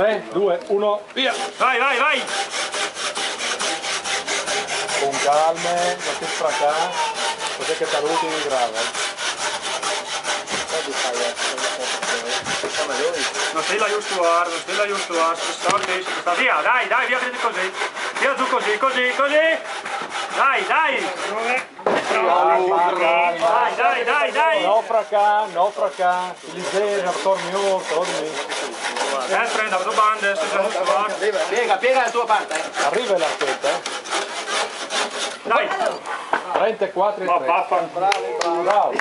3, 2, 1, via! Vai, vai, vai! Con calme, non ti spracca. Cos'è che taruti in grave? Non sei l'aiutuar, non sei l'aiutuar, sta sta via, dai, dai, via prendi così. Via giù così, così, così. Dai, dai. Dai, dai, dai, dai. No fracà, no fracà. Elisee, torni, torni. Eh, bande, sto già aiutuar. Piega, piega la tua parte. eh. Arriva l'archetto, eh. Dai. 34 e Ma 3. vaffanculo. Bravo.